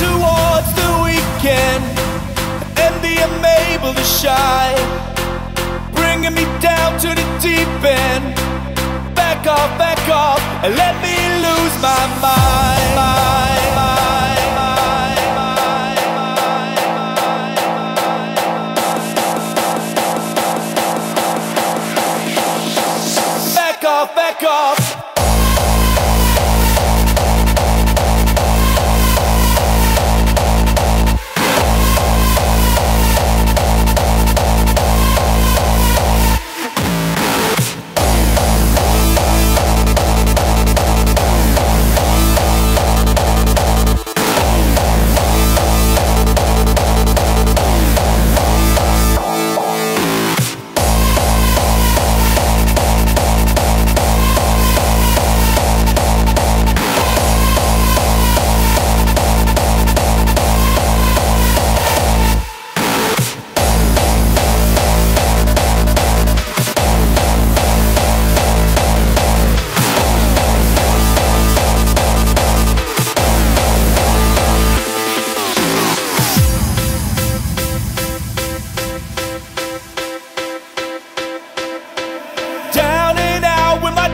towards the weekend Envy I'm able to shine Bringing me down to the deep end Back off, back off And let me lose my mind, mind, mind. Back off, back off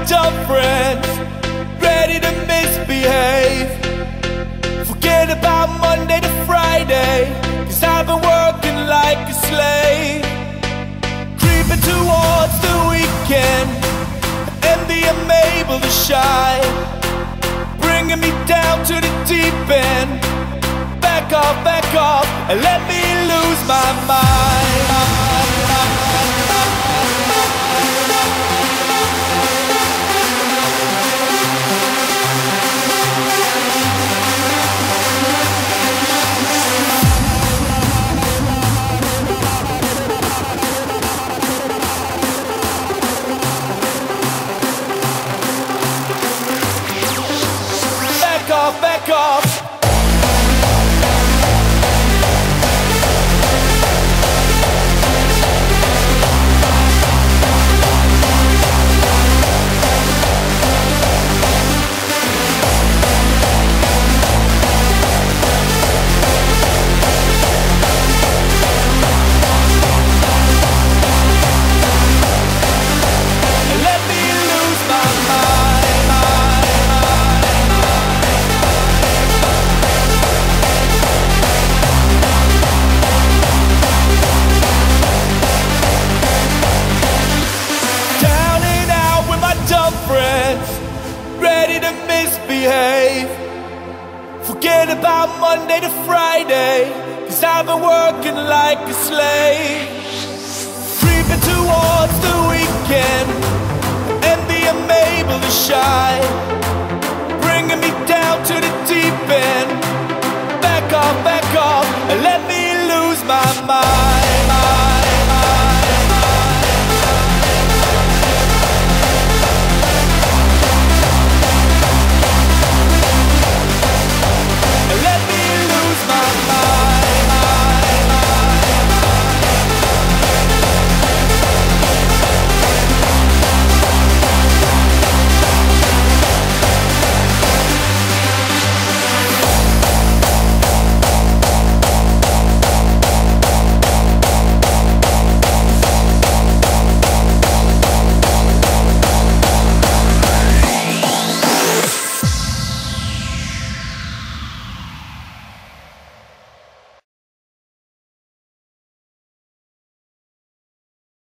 with friends, ready to misbehave. Forget about Monday to Friday, cause I've been working like a slave. Creeping towards the weekend, envy I'm able to shine. Bringing me down to the deep end. Back off, back off, and let me lose my mind. Misbehave. Forget about Monday to Friday, cause I've been working like a slave. Creeping towards the weekend,